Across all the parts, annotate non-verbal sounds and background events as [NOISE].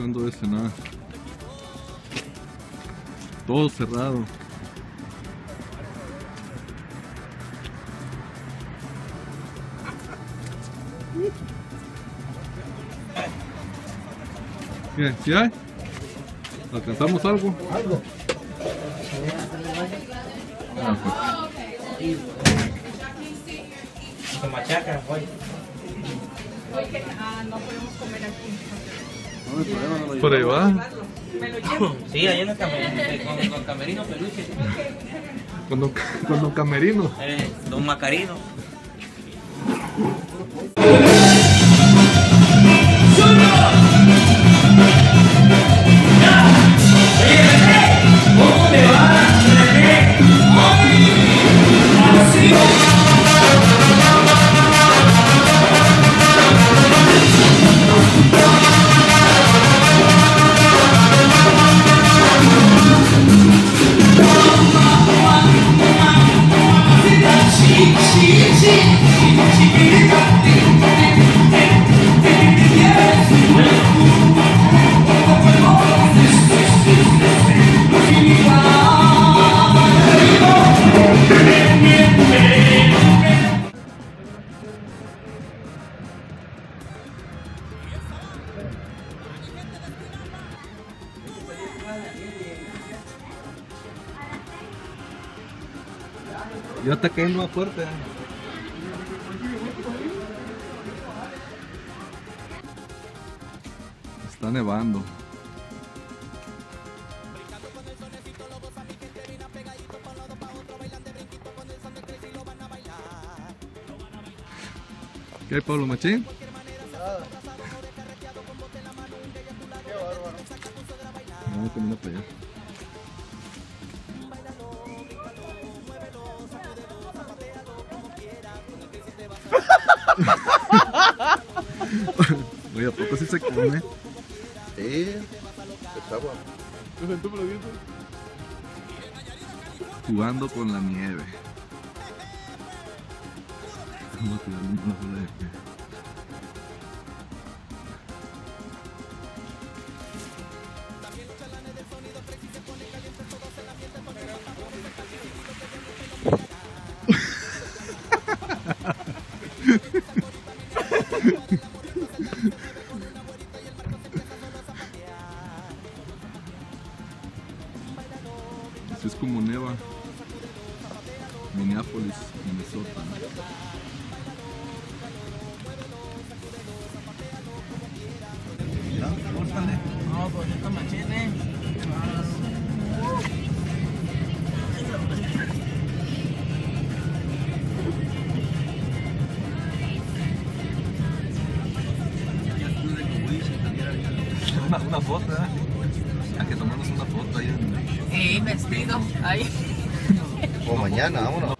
ese, nada. Todo cerrado. ¿Qué? ¿Sí hay? ¿Alcanzamos algo? Algo. Ah, pues. Se machaca, hoy. Hoy que ah, no podemos comer aquí. Por ahí va. Me lo llevo. Sí, ahí en el camerino, con, con camerino peluche. Con don, con don Camerino. Eh, don Macarino. Está cayendo más fuerte. Está nevando. ¿Qué hay, Pablo Machín? Vamos a caminar para allá. [LAUGHS] Oye, ¿a poco sí se come? Sí, está bueno. Jugando con la nieve. Vamos a tirarle una bola de Yan, vámonos.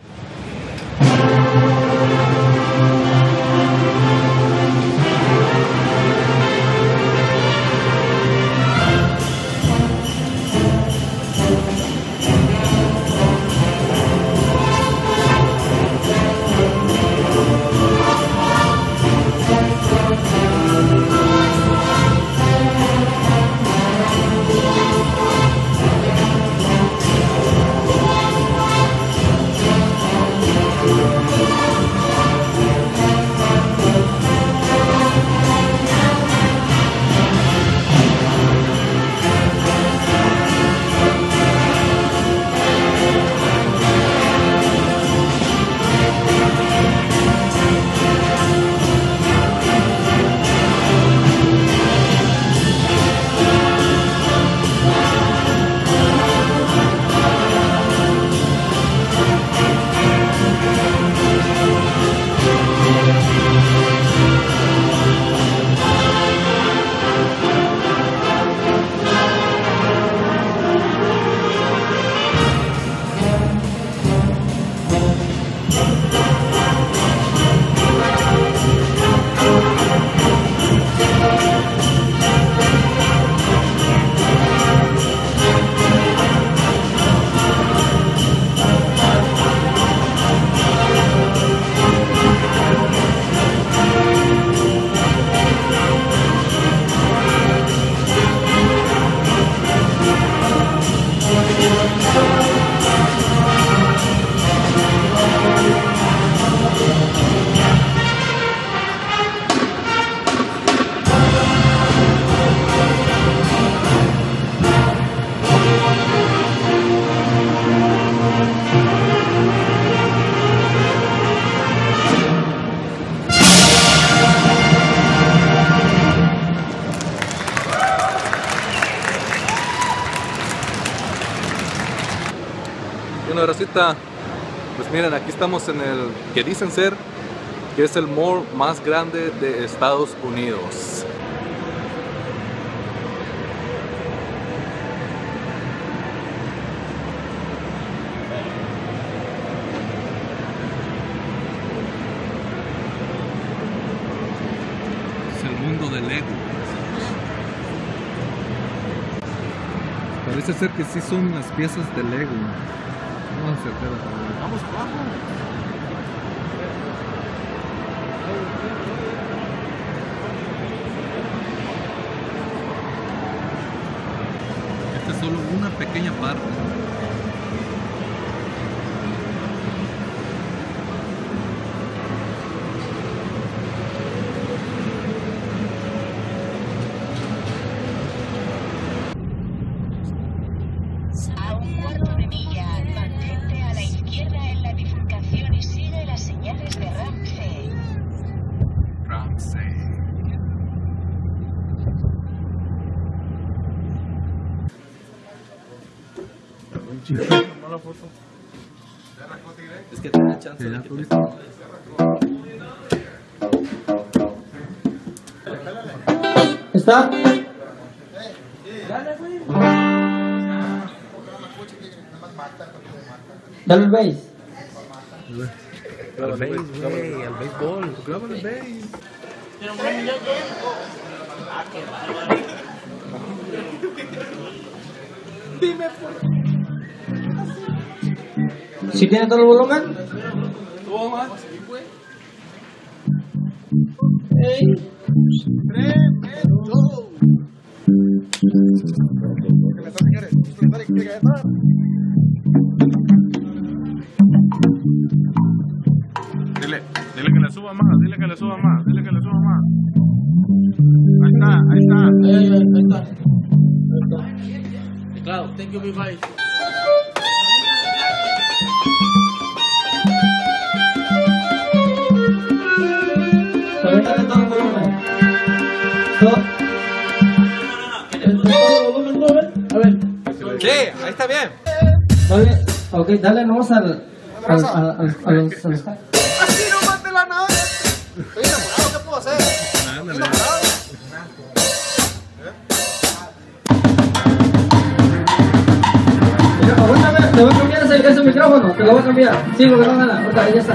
Pues miren, aquí estamos en el que dicen ser que es el mall más grande de Estados Unidos. Es el mundo del Lego. Parece ser que sí son las piezas de Lego. Acercar a Vamos Esta es solo una pequeña parte. A un cuarto de milla, mantente a la izquierda en la bifurcación y sigue las señales de Ramsey. Es que tiene chance de que te- ¿Está? Dale el base. Al béisbol, al béisbol. Grábalo el béis. ¿Sí tiene todo el volumen? Dile, dile que le suba más, dile que le suba más, dile que le suba más. Ahí está, ahí está. Ahí, ahí, ahí está. Ahí está. Claro, thank you, mi dale todo el volumen. Todo. ¿El- todo el volumen, volumen? A ver. Sí, ahí está bien. Dale, ok, dale nomás al, al, al, al, a los, te voy a cambiar ese, ese micrófono, te lo voy a cambiar. Sí, porque no gana, ahorita, ya está.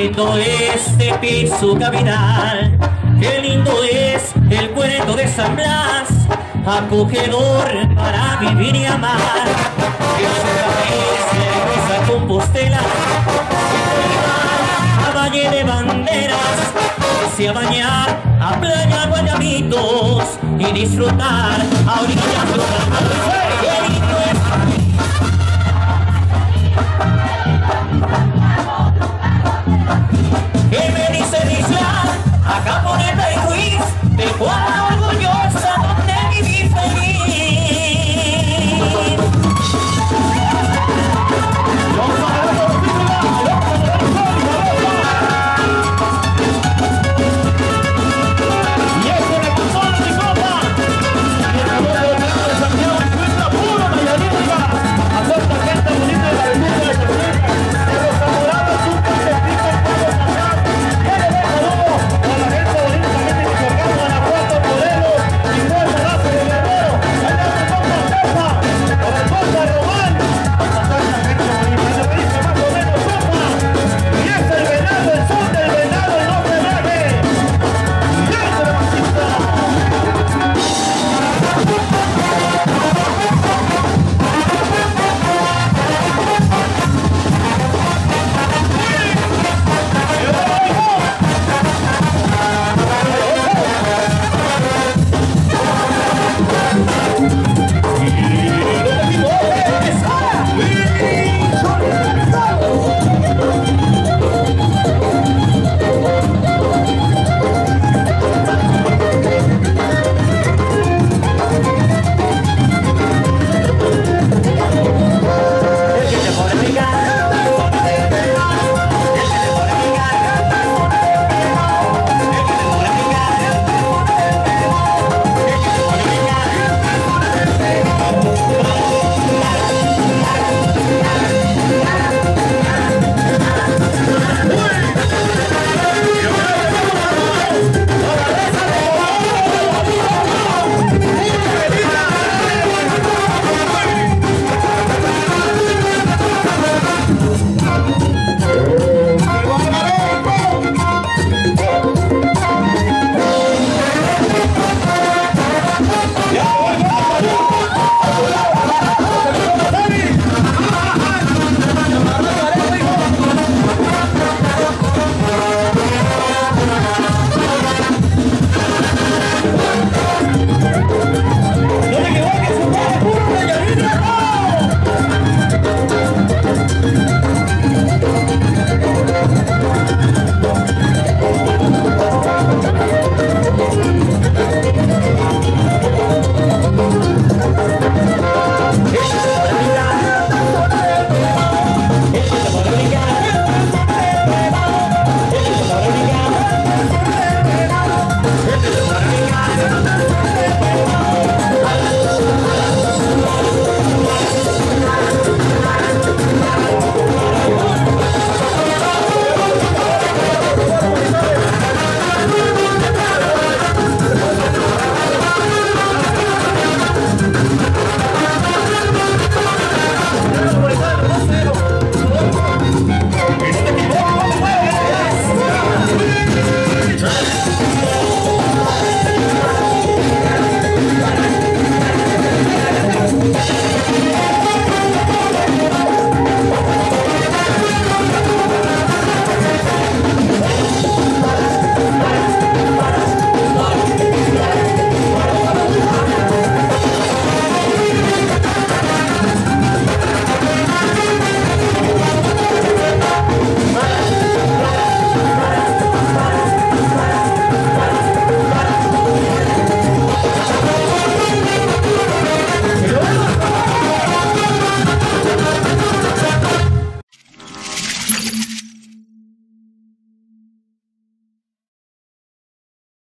bonito es Tepic, su capital. Qué lindo es el puerto de San Blas, acogedor para vivir y amar. En su país, hermosa Compostela, a Valle de Banderas, se a bañar a playa Guayabitos y disfrutar a orillas flotando.